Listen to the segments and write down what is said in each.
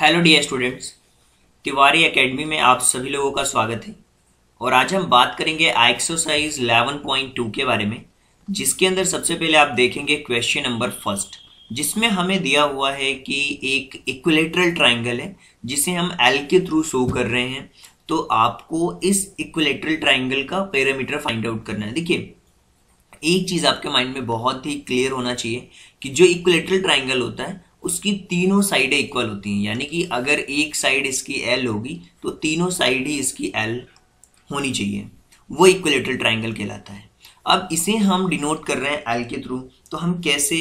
Hello dear students Tiwari academy में आप सभी लोगों का स्वागत है। और आज हम बात करेंगे एक्सरसाइज 11.2 के बारे में, जिसके अंदर सबसे पहले आप देखेंगे क्वेश्चन नंबर फ़र्स्ट जिसमें हमें दिया हुआ है कि एक इक्विलेटरल ट्राइंगल है, जिसे हम एल के थ्रू शो कर रहे हैं। तो आपको इस इक्विलेटरल ट्राइंगल का पैरामीटर फाइंड आउट करना है। देखिए, एक चीज़ आपके माइंड में बहुत ही क्लियर होना चाहिए कि जो इक्वलेटरल ट्राइंगल होता है उसकी तीनों साइडें इक्वल होती हैं। यानी कि अगर एक साइड इसकी एल होगी तो तीनों साइड ही इसकी एल होनी चाहिए। वो इक्विलेटरल ट्राइंगल कहलाता है। अब इसे हम डिनोट कर रहे हैं एल के थ्रू तो हम कैसे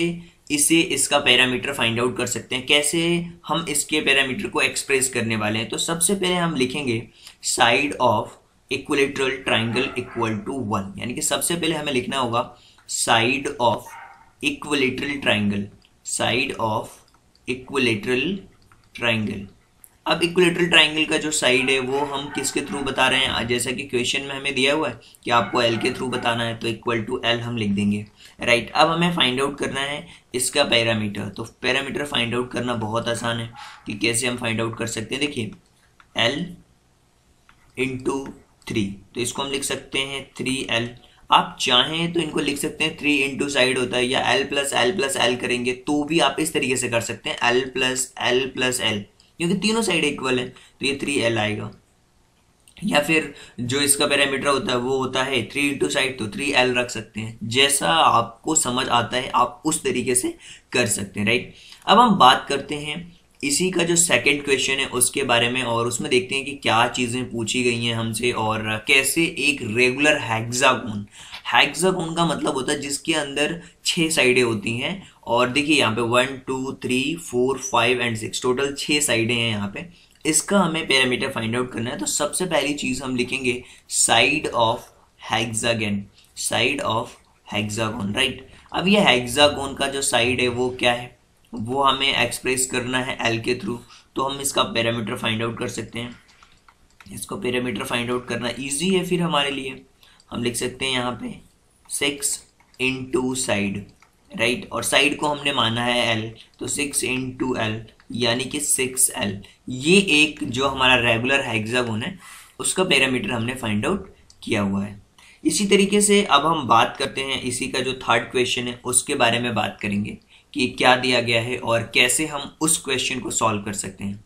इसे इसका पैरामीटर फाइंड आउट कर सकते हैं? कैसे हम इसके पैरामीटर को एक्सप्रेस करने वाले हैं? तो सबसे पहले हम लिखेंगे side of equilateral triangle equal to one यानी कि सबसे पहले हमें लिखना होगा side of equilateral triangle side of equilateral triangle अब इक्विलेटरल ट्राइंगल का जो साइड है, वो हम किसके थ्रू बता रहे हैं? जैसा कि क्वेश्चन में हमें दिया हुआ है कि आपको एल के थ्रू बताना है तो इक्वल टू एल हम लिख देंगे। राइट अब हमें फाइंड आउट करना है इसका पैरामीटर तो पैरामीटर फाइंड आउट करना बहुत आसान है कि कैसे हम फाइंड आउट कर सकते हैं। देखिए एल इंटू थ्री तो इसको हम लिख सकते हैं थ्री एल आप चाहें तो इनको लिख सकते हैं थ्री इंटू साइड होता है, या L plus L plus L करेंगे तो भी आप इस तरीके से कर सकते हैं L plus L plus L क्योंकि तीनों साइड इक्वल है तो ये थ्री एल आएगा। या फिर जो इसका पैरामीटर होता है, वो होता है थ्री इंटू साइड तो थ्री एल रख सकते हैं। जैसा आपको समझ आता है, आप उस तरीके से कर सकते हैं राइट अब हम बात करते हैं इसी का जो सेकंड क्वेश्चन है, उसके बारे में और उसमें देखते हैं कि क्या चीज़ें पूछी गई हैं हमसे और कैसे एक रेगुलर हैग्जागोन हैग्जागोन का मतलब होता है जिसके अंदर छह साइडें होती हैं और देखिए यहाँ पे one two three four five and six total छह साइडें हैं यहाँ पे। इसका हमें पैरामीटर फाइंड आउट करना है तो सबसे पहली चीज़ हम लिखेंगे side of hexagon side of hexagon right अब ये हैग्जागोन का जो साइड है, वो क्या है? वो हमें एक्सप्रेस करना है एल के थ्रू तो हम इसका पैरामीटर फाइंड आउट कर सकते हैं। इसको पैरामीटर फाइंड आउट करना इजी है फिर हमारे लिए। हम लिख सकते हैं यहाँ पे six in two side right और साइड को हमने माना है एल तो सिक्स इन टू एल यानी कि सिक्स एल ये एक जो हमारा रेगुलर हेक्सागोन है, उसका पैरामीटर हमने फाइंड आउट किया हुआ है। इसी तरीके से अब हम बात करते हैं इसी का जो थर्ड क्वेश्चन है, उसके बारे में बात करेंगे। कि क्या दिया गया है और कैसे हम उस क्वेश्चन को सॉल्व कर सकते हैं।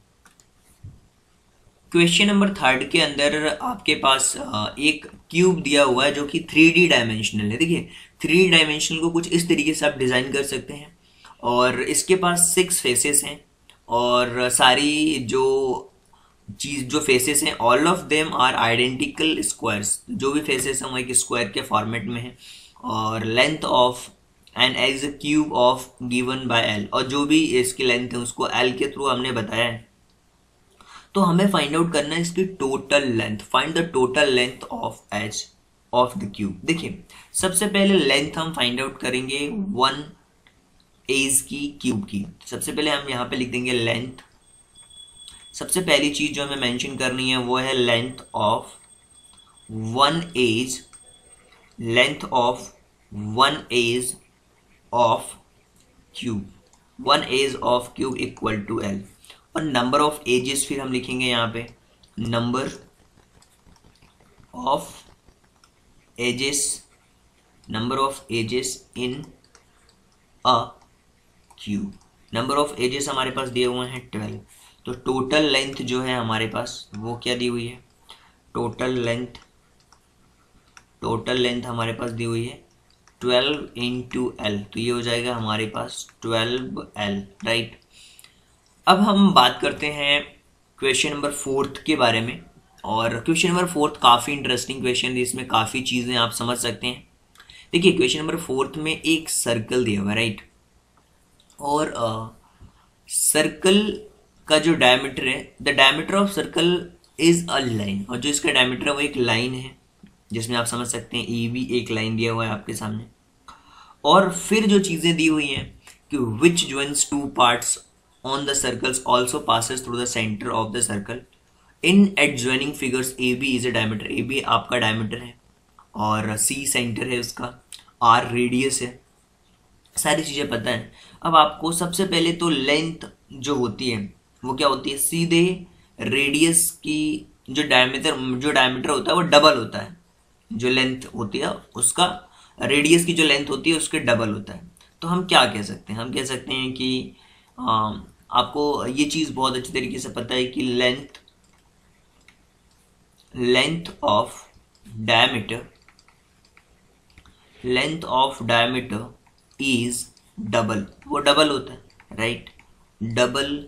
क्वेश्चन नंबर थर्ड के अंदर आपके पास एक क्यूब दिया हुआ है जो कि थ्री डी डायमेंशनल है। देखिए थ्री डायमेंशनल को कुछ इस तरीके से आप डिज़ाइन कर सकते हैं और इसके पास सिक्स फेसेस हैं और सारी जो चीज़, जो फेसेस हैं all of them are identical squares जो भी फेसेस हैं, वो एक स्क्वायर के फॉर्मेट में है और length of and a cube of given by L और जो भी इसकी लेंथ है, उसको एल के थ्रू हमने बताया है। तो हमें फाइंड आउट करना है इसकी total length find the total length of each of the cube देखिए, सबसे पहले लेंथ हम फाइंड आउट करेंगे वन एज की क्यूब की। सबसे पहले हम यहाँ पे लिख देंगे लेंथ सबसे पहली चीज़ जो हमें मेंशन करनी है, वो है length of one edge length of one edge of cube one edge of cube equal to L और नंबर ऑफ़ एजेस फिर हम लिखेंगे यहाँ पे। Number of edges number of edges in a cube number of edges हमारे पास दिए हुए हैं ट्वेल्व तो टोटल लेंथ जो है हमारे पास, वो क्या दी हुई है? टोटल लेंथ टोटल लेंथ हमारे पास दी हुई है ट्वेल्व इंटू एल तो ये हो जाएगा हमारे पास ट्वेल्व एल राइट अब हम बात करते हैं क्वेश्चन नंबर फोर्थ के बारे में और क्वेश्चन नंबर फोर्थ काफ़ी इंटरेस्टिंग क्वेश्चन है इसमें काफ़ी चीज़ें आप समझ सकते हैं। देखिए क्वेश्चन नंबर फोर्थ में एक सर्कल दिया हुआ है राइट और सर्कल uh, का जो डायमीटर है the diameter of circle is a line और जो इसका डायमीटर है वो एक लाइन है। जिसमें आप समझ सकते हैं ई भी एक लाइन दिया हुआ है आपके सामने। और फिर जो चीज़ें दी हुई हैं कि which joins two parts on the circles also passes through the centre of the circle in eight joining figures A B is a diameter A B आपका डायमीटर है और सी सेंटर है उसका। आर रेडियस है। सारी चीज़ें पता है। अब आपको सबसे पहले तो लेंथ जो होती है, वो क्या होती है? सीधे रेडियस की जो डायमीटर जो डायमीटर होता है, वो डबल होता है। जो लेंथ होती है उसका रेडियस की जो लेंथ होती है उसके डबल होता है। तो हम क्या कह सकते हैं? हम कह सकते हैं कि आ, आपको ये चीज़ बहुत अच्छी तरीके से पता है कि length length of diameter length of diameter is double वो डबल होता है right double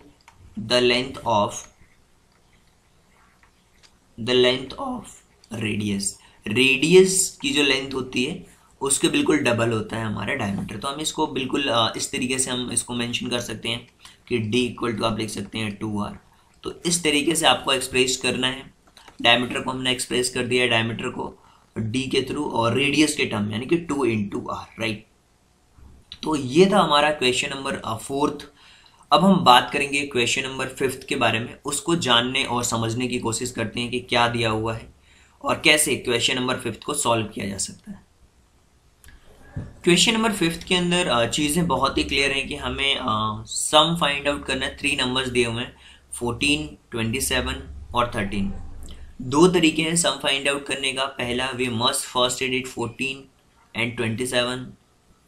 the length of the length of radius radius की जो लेंथ होती है, उसके बिल्कुल डबल होता है हमारा डायमीटर तो हम इसको बिल्कुल इस तरीके से हम इसको मेंशन कर सकते हैं कि डी इक्वल टू आप लिख सकते हैं टू आर तो इस तरीके से आपको एक्सप्रेस करना है। डायमीटर को हमने एक्सप्रेस कर दिया है डायमीटर को डी के थ्रू और रेडियस के टर्म यानी कि two in two R right तो ये था हमारा क्वेश्चन नंबर फोर्थ अब हम बात करेंगे क्वेश्चन नंबर फिफ्थ के बारे में। उसको जानने और समझने की कोशिश करते हैं कि क्या दिया हुआ है। और कैसे क्वेश्चन नंबर फिफ्थ को सॉल्व किया जा सकता है? क्वेश्चन नंबर फिफ्थ के अंदर चीज़ें बहुत ही क्लियर हैं कि हमें सम फाइंड आउट करना है थ्री नंबर्स दिए हुए हैं फोर्टीन ट्वेंटी सेवन और थर्टीन दो तरीके हैं सम फाइंड आउट करने का। पहला we must first add it fourteen and twenty seven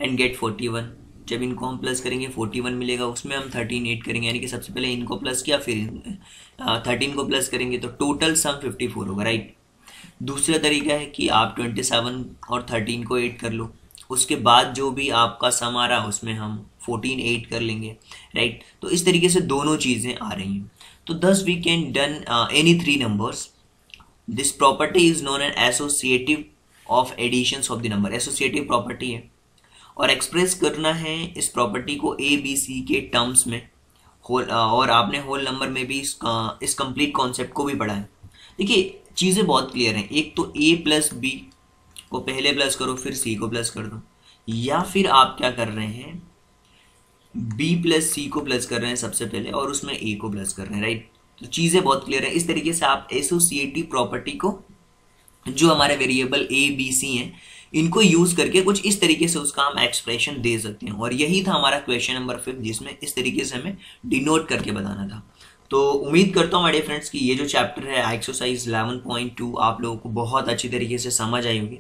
and get forty one जब इनको हम प्लस करेंगे फोर्टी वन मिलेगा, उसमें हम थर्टीन एड करेंगे। यानी कि सबसे पहले इनको प्लस किया, फिर थर्टीन को प्लस करेंगे तो टोटल सम फिफ्टी फोर होगा राइट दूसरा तरीका है कि आप ट्वेंटी सेवन और थर्टीन को एड कर लो। उसके बाद जो भी आपका सम आ रहा उसमें हम फोर्टीन एड कर लेंगे राइट तो इस तरीके से दोनों चीज़ें आ रही हैं। तो thus we can done any three numbers this property is known an associative of additions of the number associative property है। और एक्सप्रेस करना है इस प्रॉपर्टी को ए बी सी के टर्म्स में। होल और आपने होल नंबर में भी इस कंप्लीट कॉन्सेप्ट को भी पढ़ा है। देखिए चीज़ें बहुत क्लियर हैं। एक तो ए प्लस बी को पहले प्लस करो, फिर सी को प्लस कर दो। या फिर आप क्या कर रहे हैं? बी प्लस सी को प्लस कर रहे हैं सबसे पहले और उसमें ए को प्लस कर रहे हैं राइट तो चीज़ें बहुत क्लियर है। इस तरीके से आप एसोसिएटिव प्रॉपर्टी को, जो हमारे वेरिएबल ए बी सी हैं, इनको यूज़ करके कुछ इस तरीके से उसका हम एक्सप्रेशन दे सकते हैं। और यही था हमारा क्वेश्चन नंबर फिफ्थ जिसमें इस तरीके से हमें डिनोट करके बताना था। तो उम्मीद करता हूँ मेरे फ्रेंड्स की ये जो चैप्टर है एक्सरसाइज 11.2 आप लोगों को बहुत अच्छी तरीके से समझ आई होगी।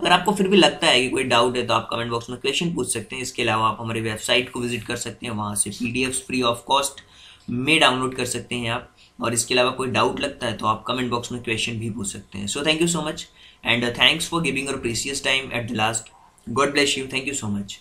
अगर आपको फिर भी लगता है कि कोई डाउट है तो आप कमेंट बॉक्स में क्वेश्चन पूछ सकते हैं। इसके अलावा आप हमारी वेबसाइट को विज़िट कर सकते हैं, वहाँ से पी फ्री ऑफ़ कॉस्ट में डाउनलोड कर सकते हैं आप। और इसके अलावा कोई डाउट लगता है तो आप कमेंट बॉक्स में क्वेश्चन भी पूछ सकते हैं। So thank you so much and thanks for giving your precious time at the last God bless you thank you so much